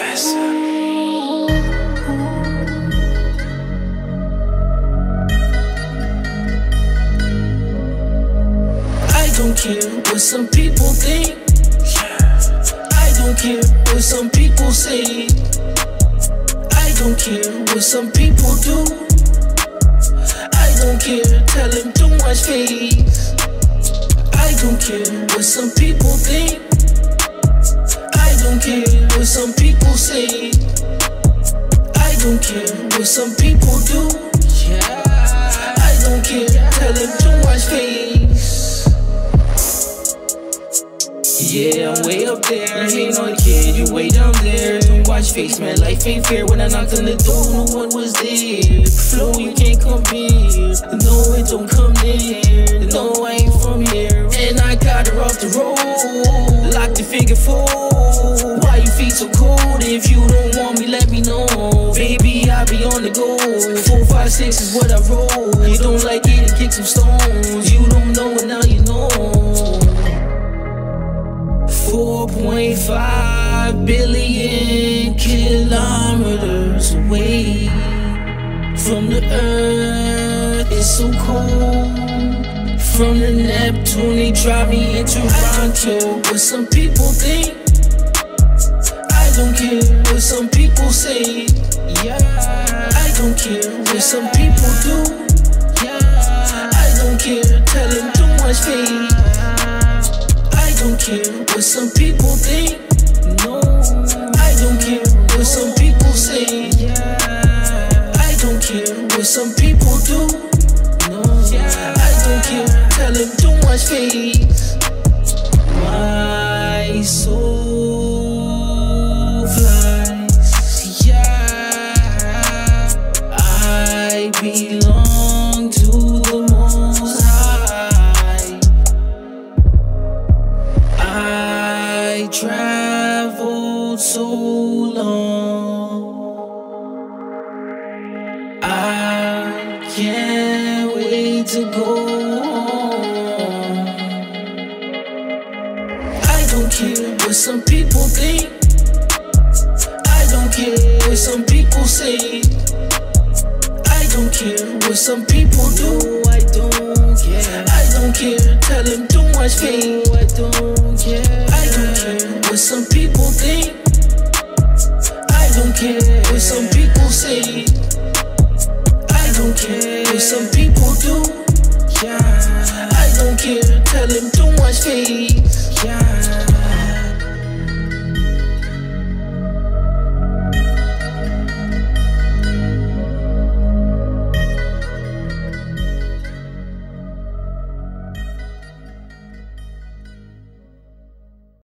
I don't care what some people think. I don't care what some people say. I don't care what some people do. I don't care, tell them too much watch face. I don't care what some people think. I don't care what some people say. I don't care what some people do. Yeah. I don't care, tell them to watch face. Yeah, I'm way up there. Ain't on the kid, you way down there. Don't watch face, man. Life ain't fair. When I knocked on the door, no one was there. Flow, you can't come compare. No, it don't come near. No, I ain't from here. And I got her off the road. Lock the figure four. Why you feel so cold? If you don't want me, let me know. Baby, I be on the go. Four, five, six is what I roll. You don't like it, kick some stones. You don't know it, now you know. 4.5 billion kilometers away from the earth. It's so cold. From the Neptune, they drive me into Toronto. What some people think. I don't care what some people say. Yeah, I don't care what some people do. Yeah, I don't care. Tell them too much fake. I don't care what some people think. No, I don't care what some people say. Yeah, I don't care what some people do. No, yeah, I don't care. Tell them too much face. I traveled so long. I can't wait to go home. I don't care what some people think. I don't care what some people say. I don't care what some people do. I don't care. I don't care. Tell them too much fake. I don't what some people do. Yeah. I don't care. Tell them too much fake. Yeah.